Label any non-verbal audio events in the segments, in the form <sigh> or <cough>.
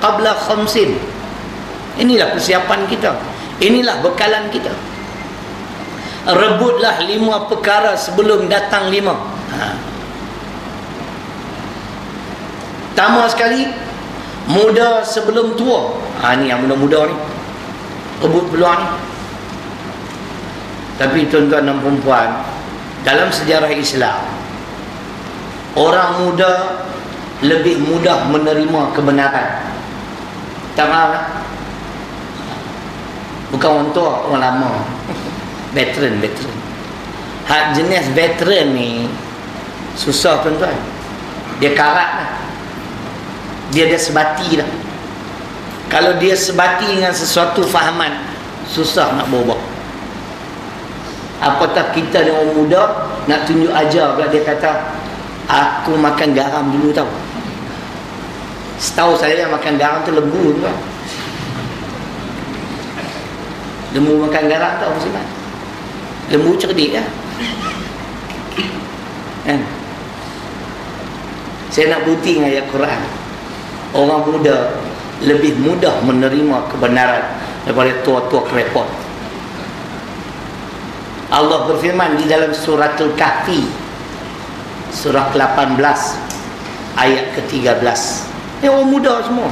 qabla khamsin. Inilah persiapan kita. Inilah bekalan kita. Rebutlah lima perkara sebelum datang lima. Ha. pertama sekali muda sebelum tua. Ha, ni yang muda-muda ni. Rebut peluang ni. Tapi tuan-tuan dan perempuan dalam sejarah Islam orang muda lebih mudah menerima kebenaran tak maaf lah. bukan tua orang lama. Veteran veteran. Hak jenis veteran ni susah tuan-tuan. Dia karat lah. Dia ada sebati lah. Kalau dia sebati dengan sesuatu fahaman susah nak berubah. Apatah kita dengan orang muda nak tunjuk ajar pula dia kata aku makan garam dulu tau setahu saya yang makan garam tu lembu tu lembu makan garam tau Muslimat lembu cerdik lah kan? Saya nak bukti dengan ayat Quran. Orang muda lebih mudah menerima kebenaran daripada tua-tua kerepot. Allah berfirman di dalam suratul kahfi surah 18 ayat ke-13 ini orang muda semua.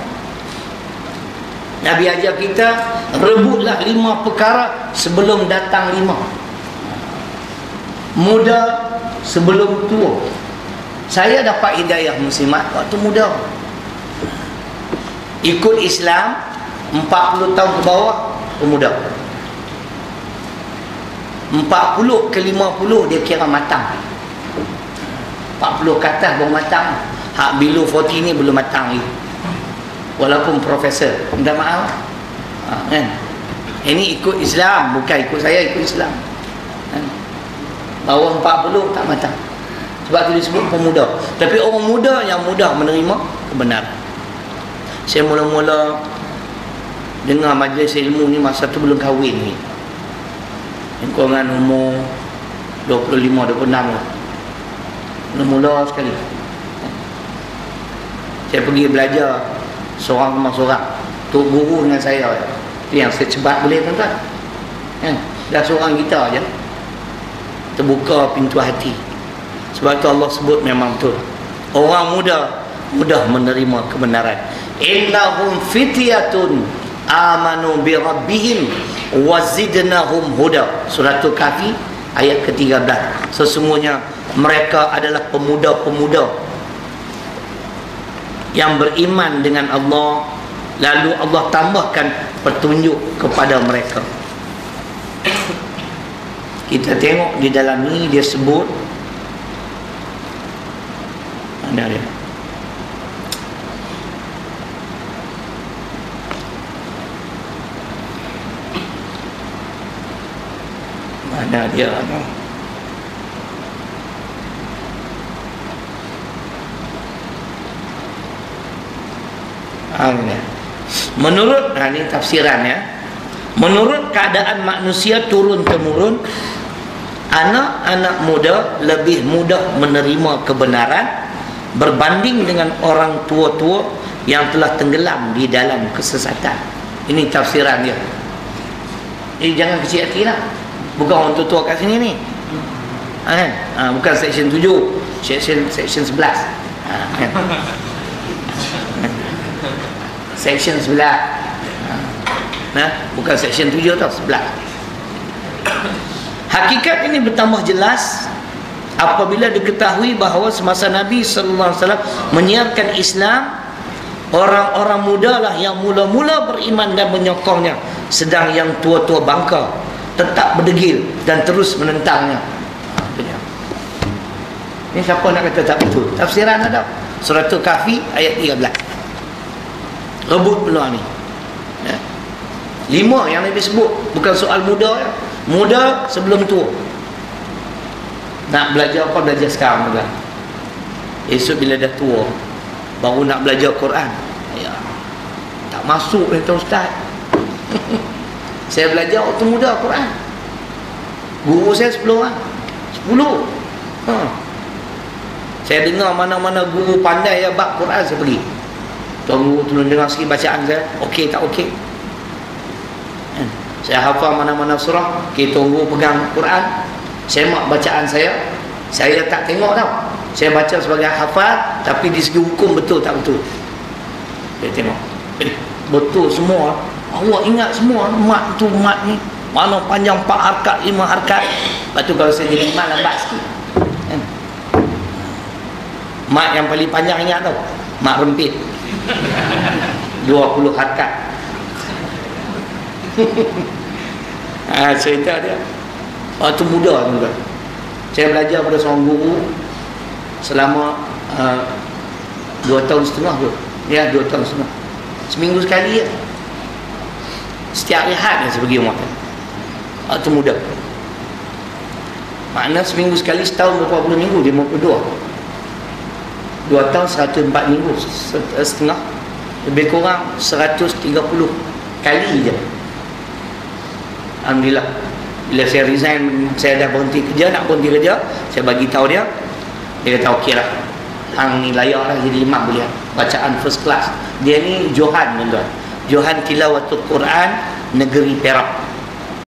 Nabi ajar kita rebutlah lima perkara sebelum datang lima. Muda sebelum tua. Saya dapat hidayah muslimat waktu muda. Ikut Islam 40 tahun ke bawah pemuda 40 ke 50 dia kira matang. 40 ke atas baru matang hak below 40 ni belum matang lagi. Walaupun profesor. Minta maaf. Ha, kan? Ini ikut Islam. Bukan ikut saya ikut Islam. Kan? bawah 40 tak matang. Sebab tu disebut pemuda. Tapi orang muda yang mudah menerima kebenaran. Saya mula-mula dengar majlis ilmu ni masa tu belum kahwin ni. Yang kurangan umur 25-26 lah. Mula-mula sekali saya pergi belajar seorang rumah seorang tu guru dengan saya. Tu yang saya cepat boleh tuan-tuan. Kan dah seorang kita aja terbuka pintu hati. Sebab tu Allah sebut memang betul. Orang muda mudah menerima kebenaran. Innahum fityatun amanu bi rabbihim wazidnahum huda. Surah al-kahfi ayat ke-13 sesungguhnya mereka adalah pemuda-pemuda yang beriman dengan Allah lalu Allah tambahkan petunjuk kepada mereka kita tengok di dalam ni dia sebut mana dia mana dia no? Ha, menurut ha, ini tafsiran ya. Menurut keadaan manusia turun temurun anak-anak muda lebih mudah menerima kebenaran berbanding dengan orang tua-tua yang telah tenggelam di dalam kesesatan. Ini tafsiran dia. Jadi jangan kecil hati lah. Bukan orang tua-tua kat sini ni. Ha, kan? ha, bukan section 7 section section 11 ha, kan? <laughs> section sebelah. Ha, nah, bukan section 7 tau sebelah. Hakikat ini bertambah jelas apabila diketahui bahawa semasa Nabi wasallam menyiarkan Islam orang-orang muda lah yang mula-mula beriman dan menyokongnya sedang yang tua-tua bangka tetap berdegil dan terus menentangnya. Ini siapa nak kata tak betul? Tafsiran ada. Surah Al-Kahfi ayat 13 rebut peluang ni. Ya. lima yang Nabi sebut. Bukan soal muda ya. muda sebelum tua. Nak belajar apa belajar sekarang juga. Esok bila dah tua baru nak belajar Quran. Ya. tak masuk kata ustaz. <laughs> Saya belajar waktu muda Quran. Guru saya 10 orang. 10 ha. saya dengar mana-mana guru pandai ya bab Quran saya pergi tunggu tolong dengar sikit bacaan saya. Okey tak okey? Kan? saya hafal mana-mana surah okey tunggu pegang Quran. Semak bacaan saya. Saya tak tengok tau. Saya baca sebagai hafal tapi di segi hukum betul tak betul? Dia tengok. Eh, betul semua. Allah ingat semua. Mat tu mat ni. Mana panjang 4 harkat 5 harkat. Lepas tu kalau saya jadi imam lambat sikit. Kan? mat yang paling panjang ingat tau. Mat rempit 20 harkat. Ha, <laughs> cerita dia. Waktu muda tu saya belajar pada seorang guru selama uh, dua tahun setengah tu. Ya dua tahun setengah. Seminggu sekali ya setiap rehat saya pergi rumah waktu muda. Makna seminggu sekali setahun berapa puluh minggu lima dua tahun seratus empat minggu setengah. Lebih kurang seratus tiga puluh kali je. Alhamdulillah. Bila saya resign saya dah berhenti kerja nak berhenti kerja saya bagi tahu dia. Dia kata okey lah. Hang ni layak lah jadi imam boleh bacaan first class. Dia ni Johan tuan-tuan. Johan tilawatul Quran negeri Perak